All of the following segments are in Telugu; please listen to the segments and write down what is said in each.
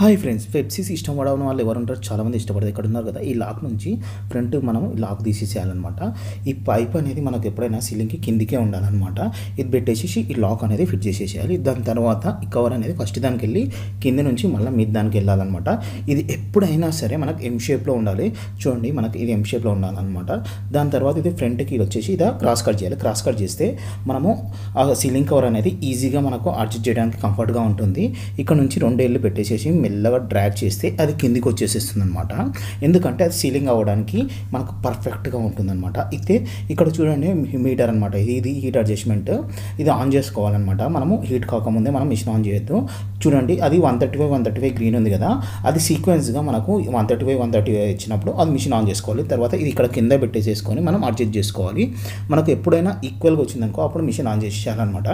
హాయ్ ఫ్రెండ్స్ వెబ్సీస్ ఇష్టం పడవన వాళ్ళు ఎవరు ఉంటారు చాలామంది ఇష్టపడదు ఇక్కడ ఉన్నారు కదా ఈ లాక్ నుంచి ఫ్రంట్ మనం లాక్ తీసేసేయాలన్నమాట. ఈ పైప్ అనేది మనకు ఎప్పుడైనా సీలింగ్కి కిందికే ఉండాలన్నమాట. ఇది పెట్టేసేసి ఈ లాక్ అనేది ఫిట్ చేసేసేయాలి. దాని తర్వాత ఈ కవర్ అనేది ఫస్ట్ దానికి వెళ్ళి కింద నుంచి మళ్ళీ మీద దానికి వెళ్ళాలన్నమాట. ఇది ఎప్పుడైనా సరే మనకు ఎం షేప్లో ఉండాలి. చూడండి మనకి ఇది ఎం షేప్లో ఉండాలన్నమాట. దాని తర్వాత ఇది ఫ్రంట్కి వచ్చేసి ఇది క్రాస్ కట్ చేయాలి. క్రాస్ కట్ చేస్తే మనము ఆ సీలింగ్ కవర్ అనేది ఈజీగా మనకు అడ్జస్ట్ చేయడానికి కంఫర్ట్గా ఉంటుంది. ఇక్కడ నుంచి రెండేళ్ళు పెట్టేసేసి మెల్లగా డ్రాగ్ చేస్తే అది కిందికి వచ్చేసేస్తుంది అనమాట ఎందుకంటే అది సీలింగ్ అవ్వడానికి మనకు పర్ఫెక్ట్గా ఉంటుందన్నమాట. అయితే ఇక్కడ చూడండి మీటర్ అనమాట ఇది ఇది హీట్ అడ్జస్ట్మెంట్ ఇది ఆన్ చేసుకోవాలన్నమాట. మనము హీట్ కాకముందే మనం మిషన్ ఆన్ చేయొద్దు. చూడండి అది one thirty five one thirty five green ఉంది కదా. అది సీక్వెన్స్గా మనకు one thirty five one thirty five ఇచ్చినప్పుడు అది మిషన్ ఆన్ చేసుకోవాలి. తర్వాత ఇది ఇక్కడ కింద పెట్టేసేసుకొని మనం అడ్జస్ట్ చేసుకోవాలి. మనకు ఎప్పుడైనా ఈక్వల్గా వచ్చిందనుకో అప్పుడు మిషన్ ఆన్ చేసేయాలన్నమాట.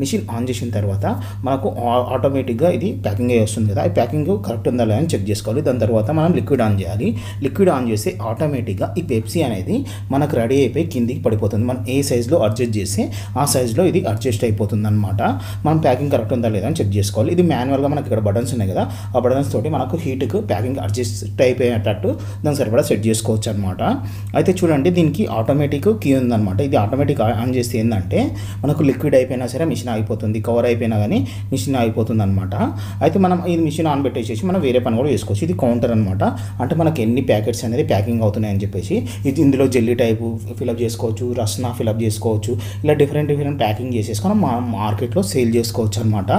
మిషన్ ఆన్ చేసిన తర్వాత మనకు ఆటోమేటిక్గా ఇది ప్యాకింగ్ అయ్యి వస్తుంది కదా. ఈ ప్యాకింగ్ ప్యాకింగ్ కరెక్ట్ ఉందా లేదా అని చెక్ చేసుకోవాలి. దాని తర్వాత మనం లిక్విడ్ ఆన్ చేయాలి. లిక్విడ్ ఆన్ చేస్తే ఆటోమేటిక్గా ఈ పెప్సీ అనేది మనకు రెడీ అయిపోయి కిందికి పడిపోతుంది. మనం ఏ సైజులో అడ్జస్ట్ చేస్తే ఆ సైజులో ఇది అడ్జస్ట్ అయిపోతుంది అనమాట మనం ప్యాకింగ్ కరెక్ట్ ఉందా లేదా అని చెక్ చేసుకోవాలి. ఇది మాన్యువల్గా మనకి ఇక్కడ బటన్స్ ఉన్నాయి కదా ఆ బటన్స్ తోటి మనకు హీట్కు ప్యాకింగ్ అడ్జస్ట్ అయిపోయేటట్టు దాని సరిపడా సెట్ చేసుకోవచ్చు అనమాట అయితే చూడండి దీనికి ఆటోమేటిక్ కీ ఉందన్నమాట. ఇది ఆటోమేటిక్ ఆన్ చేస్తే ఏంటంటే మనకు లిక్విడ్ అయిపోయినా సరే మిషన్ అయిపోతుంది కవర్ అయిపోయినా కానీ మిషన్ అయిపోతుంది అనమాట అయితే మనం ఇది మిషన్ ఆన్ పెట్టేసేసి మనం వేరే పని కూడా చేసుకోవచ్చు. ఇది కౌంటర్ అనమాట అంటే మనకి ఎన్ని ప్యాకెట్స్ అనేది ప్యాకింగ్ అవుతున్నాయని చెప్పేసి ఇది ఇందులో జెల్లీ టైపు ఫిలప్ చేసుకోవచ్చు రస్నా ఫిలప్ చేసుకోవచ్చు ఇలా డిఫరెంట్ డిఫరెంట్ ప్యాకింగ్ చేసేసుకొని మా మార్కెట్లో సేల్ చేసుకోవచ్చు అనమాట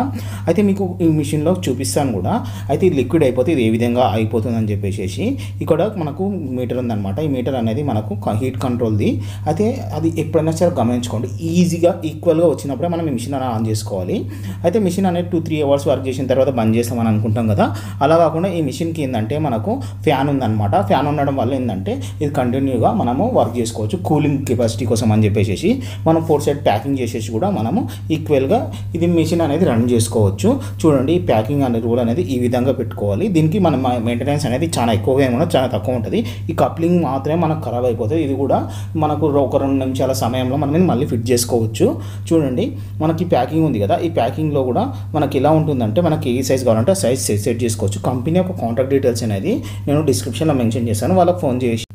అయితే మీకు ఈ మిషన్లో చూపిస్తాను కూడా. అయితే ఇది లిక్విడ్ అయిపోతే ఇది ఏ విధంగా అయిపోతుందని చెప్పేసి ఇక్కడ మనకు మీటర్ ఉందన్నమాట. ఈ మీటర్ అనేది మనకు హీట్ కంట్రోల్ది అయితే అది ఎప్పుడైనా సరే గమనించుకోండి. ఈజీగా ఈక్వల్గా వచ్చినప్పుడే మనం ఈ మిషన్ ఆన్ చేసుకోవాలి. అయితే మిషన్ అనేది టూ త్రీ అవర్స్ వర్క్ చేసిన తర్వాత బంద్ చేస్తామని అనుకుంటాం కదా అలా కాకుండా ఈ మిషన్కి ఏంటంటే మనకు ఫ్యాన్ ఉందన్నమాట. ఫ్యాన్ ఉండడం వల్ల ఏంటంటే ఇది కంటిన్యూగా మనము వర్క్ చేసుకోవచ్చు. కూలింగ్ కెపాసిటీ కోసం అని చెప్పేసి మనం ఫోర్ సైడ్ ప్యాకింగ్ చేసేసి కూడా మనము ఈక్వల్గా ఇది మిషన్ అనేది రన్ చేసుకోవచ్చు. చూడండి ఈ ప్యాకింగ్ అనే రూల్ అనేది ఈ విధంగా పెట్టుకోవాలి. దీనికి మన మెయింటెనెన్స్ అనేది చాలా ఎక్కువగా ఏమన్నా చాలా తక్కువ ఉంటుంది. ఈ కప్లింగ్ మాత్రమే మనకు ఖరాబ్ అయిపోతుంది ఇది కూడా మనకు ఒక రెండు నిమిషాల సమయంలో మనం మళ్ళీ ఫిట్ చేసుకోవచ్చు. చూడండి మనకి ప్యాకింగ్ ఉంది కదా ఈ ప్యాకింగ్లో కూడా మనకి ఎలా ఉంటుందంటే మనకి ఏ సైజ్ కావాలంటే సైజ్ సైజ్ సెట్ చేసుకోవచ్చు. కంపెనీ యొక్క కాంటాక్ట్ డీటెయిల్స్ అనేది నేను డిస్క్రిప్షన్లో మెన్షన్ చేశాను. వాళ్ళకి ఫోన్ చేసి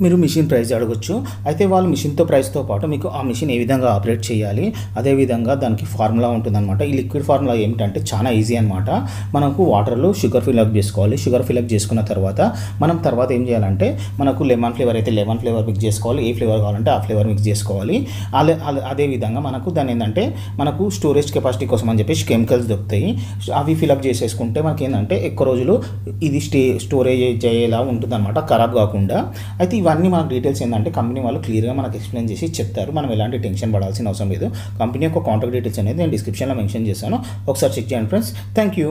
మీరు మిషన్ ప్రైస్ అడగొచ్చు. అయితే వాళ్ళు మిషన్తో ప్రైస్తో పాటు మీకు ఆ మిషన్ ఏ విధంగా ఆపరేట్ చేయాలి అదేవిధంగా దానికి ఫార్ములా ఉంటుందన్నమాట. ఈ లిక్విడ్ ఫార్ములా ఏమిటంటే చాలా ఈజీ అనమాట మనకు వాటర్లో షుగర్ ఫిల్అప్ చేసుకోవాలి. షుగర్ ఫిల్అప్ చేసుకున్న తర్వాత మనం తర్వాత ఏం చేయాలంటే మనకు లెమన్ ఫ్లేవర్ అయితే లెమన్ ఫ్లేవర్ మిక్స్ చేసుకోవాలి. ఏ ఫ్లేవర్ కావాలంటే ఆ ఫ్లేవర్ మిక్స్ చేసుకోవాలి. అదే అదే- అదేవిధంగా మనకు దాని ఏంటంటే మనకు స్టోరేజ్ కెపాసిటీ కోసం అని చెప్పేసి కెమికల్స్ దొరుకుతాయి. అవి ఫిల్అప్ చేసేసుకుంటే మనకి ఏంటంటే ఎక్కువ రోజులు ఇది స్టే స్టోరేజ్ చేయేలా ఉంటుందన్నమాట. ఖరాబ్ కాకుండా. అయితే ఇవన్నీ మనకు డీటెయిల్స్ ఏంటంటే కంపెనీ వాళ్ళు క్లియర్గా మనకు ఎక్స్ప్లెయిన్ చేసి చెప్తారు. మనం ఎలాంటి టెన్షన్ పడాల్సిన అవసరం లేదు. కంపెనీ యొక్క కాంటాక్ట్ డీటెయిల్స్ అనేది నేను డిస్క్రిప్షన్లో మెన్షన్ చేశాను. ఒకసారి చెక్ చేయండి ఫ్రెండ్స్ థ్యాంక్ యూ